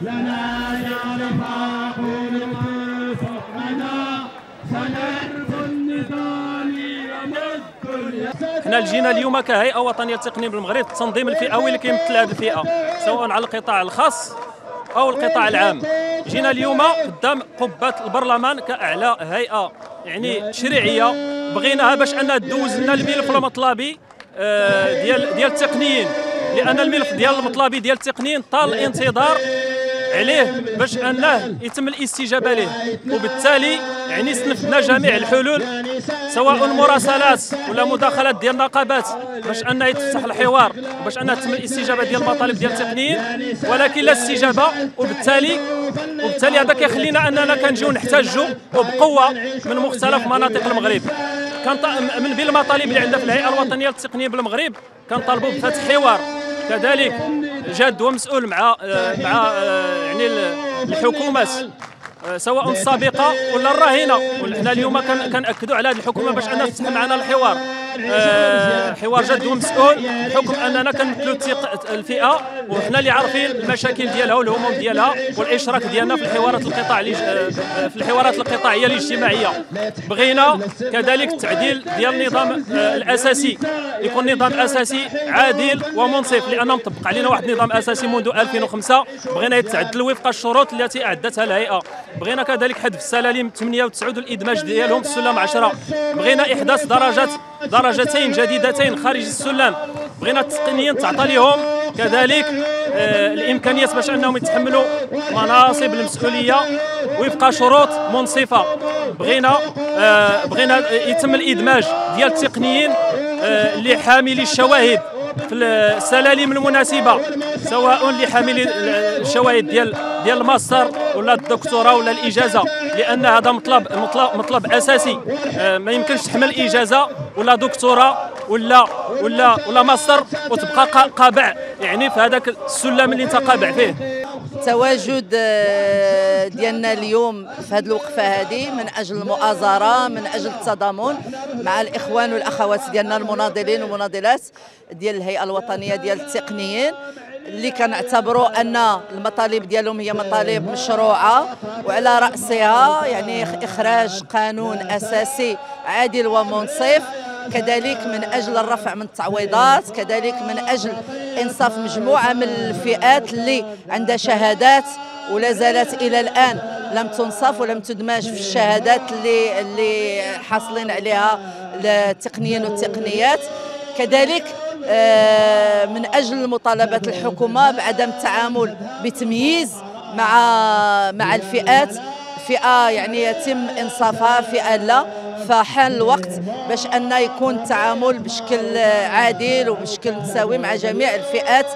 لنا يا رفاق نقول فوقنا سنرفض النضال ومذكر حنا جينا اليوم كهيئة وطنية للتقنين بالمغرب تنظيم الفئوي اللي كيمثل هذه الفئة سواء على القطاع الخاص أو القطاع العام. جينا اليوم قدام قبة البرلمان كأعلى هيئة يعني تشريعيه بغيناها باش انها تدوز لنا الملف المطلبي آه، ديال ديال التقنيين. لأن الملف ديال المطلبي ديال التقنيين طال الانتظار عليه باش أنه يتم الاستجابة له وبالتالي يعني استنفذنا جميع الحلول سواء مراسلات ولا مداخلات ديال النقابات باش انه يتفتح الحوار وباش انه تتم الاستجابة ديال المطالب ديال التقنيين. ولكن لا استجابة وبالتالي وبالتالي هذا كيخلينا أننا كنجيو نحتاجوا وبقوه من مختلف مناطق المغرب. كان من بين المطالب اللي عندنا في الهيئة الوطنية للتقنيه بالمغرب كنطالبوا بفتح حوار. كذلك جاد ومسؤول مع آه، مع آه، يعني الحكومات. آه، سواء السابقه ولا الراهنه وحنا اليوم كنأكدوا على هذه الحكومة باش أنها تفتح معنا الحوار. حوار جد ومسؤول بحكم أننا كنمثلوا الفئة وحنا اللي عارفين المشاكل ديالها والهموم ديالها والإشراك ديالنا في الحوارات القطاع في الحوارات القطاعية الاجتماعية. بغينا كذلك التعديل ديال النظام الأساسي يكون نظام أساسي عادل ومنصف لأن مطبق علينا واحد النظام أساسي منذ 2005 بغينا يتعدل وفق الشروط التي أعدتها الهيئة. بغينا كذلك حذف السلالم 8 و 9 والادماج ديالهم في السلم 10 بغينا إحداث درجات درجتين جديدتين خارج السلم. بغينا التقنيين تعطى لهم كذلك آه الإمكانيات باش أنهم يتحملوا مناصب المسؤولية وفق شروط منصفة. بغينا آه بغينا يتم الإدماج ديال التقنيين آه لحاملي الشواهد في السلالم المناسبة سواء لحاملي الشواهد ديال ديال الماستر ولا الدكتوراه ولا الإجازة. لأن هذا مطلب مطلب مطلب أساسي. آه، ما يمكنش تحمل إجازة ولا دكتوراه ولا ولا ولا ماستر وتبقى قابع. يعني في هذاك السلم اللي انت قابع فيه. التواجد آه، ديالنا اليوم في هذه الوقفة هذه من أجل المؤازرة من أجل التضامن مع الإخوان والأخوات ديالنا المناضلين والمناضلات ديال الهيئة الوطنية ديال التقنيين. اللي كنعتبروا أن المطالب ديالهم هي مطالب مشروعة وعلى رأسها يعني إخراج قانون أساسي عادل ومنصف كذلك من أجل الرفع من التعويضات كذلك من أجل إنصاف مجموعة من الفئات اللي عندها شهادات ولا زالت إلى الآن لم تنصف ولم تدمج في الشهادات اللي اللي حاصلين عليها التقنيين والتقنيات. كذلك من أجل مطالبة الحكومة بعدم التعامل بتمييز مع مع الفئات فئة يعني يتم إنصافها فئة لا. فحان الوقت باش أن يكون التعامل بشكل عادل وبشكل متساوي مع جميع الفئات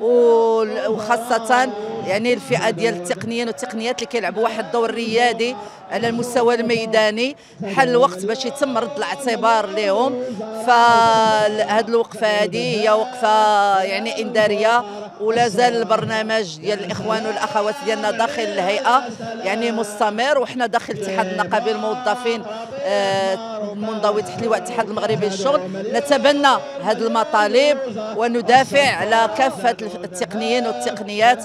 وخاصة يعني الفئة ديال التقنيين والتقنيات اللي كيلعبوا واحد الدور ريادي على المستوى الميداني حل الوقت باش يتم رد الاعتبار لهم فهاد الوقفة هذه هي وقفة يعني انذاريه ولا زال البرنامج ديال الإخوان والأخوات ديالنا داخل الهيئة يعني مستمر وحنا داخل اتحاد النقابي الموظفين آه، المنضوي تحت لواء الاتحاد المغربي للشغل. نتبنى هذه المطالب وندافع على كافة التقنيين والتقنيات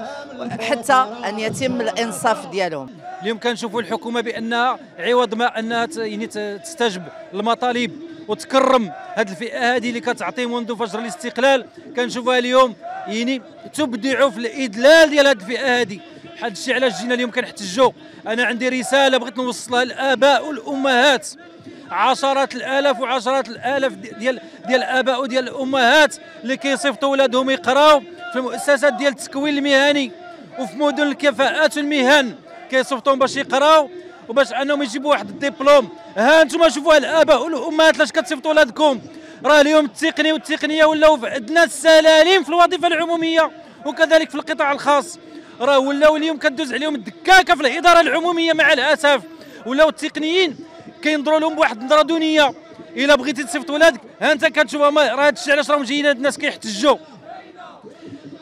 حتى أن يتم الإنصاف ديالهم. اليوم كنشوفوا الحكومة بانها عوض ما انها يعني تستجب المطالب وتكرم هذه الفئة هذه اللي كتعطي منذ فجر الاستقلال. كنشوفها اليوم يعني تبدع في الإدلال ديال هذه الفئة هذه هذا الشيء علاش جينا اليوم كنحتجوا أنا عندي رسالة بغيت نوصلها للآباء والأمهات. عشرات الآلاف وعشرات الآلاف ديال ديال الآباء وديال الأمهات اللي كيصيفطوا ولادهم يقراو في المؤسسات ديال التكوين المهني. وفي مدن الكفاءات والمهن كيصيفطوهم باش يقراو وباش أنهم يجيبوا واحد الدبلوم. ها أنتم شوفوا الآباء والأمهات لاش كتصيفطوا ولادكم. راه اليوم التقني والتقنية ولاو عندنا السلالم في الوظيفة العمومية وكذلك في القطاع الخاص. راه ولاو اليوم كدوز عليهم الدكاكة في الإدارة العمومية مع الأسف. ولاو التقنيين كينظروا لهم بواحد النظرة دونية. إلا بغيتي تصيفط ولادك ها أنت كتشوف راه هادشي علاش راهم جايين هاد الناس كيحتجوا.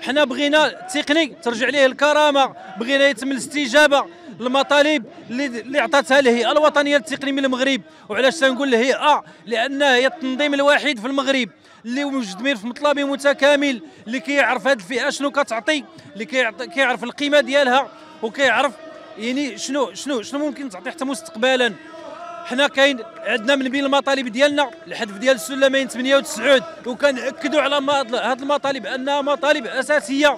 حنا بغينا التقني ترجع ليه الكرامة بغينا يتم الاستجابة. المطالب اللي عطاتها الهيئه الوطنية للتقنيه من المغرب. وعلاش تنقول الهيئه لانها هي التنظيم الوحيد في المغرب اللي مجدمين في مطلبي متكامل اللي كيعرف هذه الفئة شنو كتعطي اللي كيعرف القيمة ديالها وكيعرف يعني شنو شنو شنو ممكن تعطي حتى مستقبلا. حنا كاين عندنا من بين المطالب ديالنا الحذف ديال السلمين 8 و 9 وكنأكدوا على هذه المطالب أنها مطالب أساسية.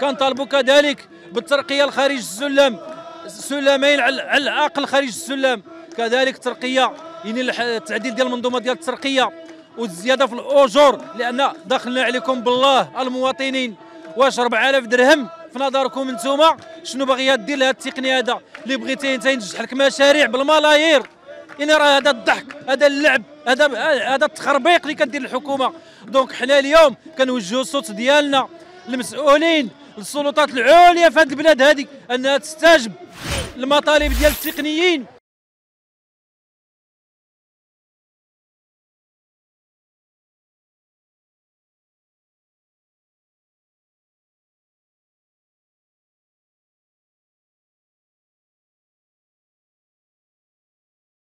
كنطالبوا كذلك بالترقية لخارج السلم. سلمين على الاقل خارج السلم. كذلك ترقية. يعني التعديل ديال المنظومة ديال الترقية والزيادة في الأجور لأن دخلنا عليكم بالله المواطنين. واش 4000 درهم في نظركم أنتم شنو باغيه دير لهذا التقنية هذا؟ اللي بغيتي انت ينجح لك مشاريع بالملايير. يعني راه هذا الضحك هذا اللعب هذا هذا التخربيق اللي كدير الحكومة. donc حنا اليوم كنوجهوا الصوت ديالنا للمسؤولين السلطات العليا في هذه البلاد هذه أنها تستجب المطالب ديال التقنيين.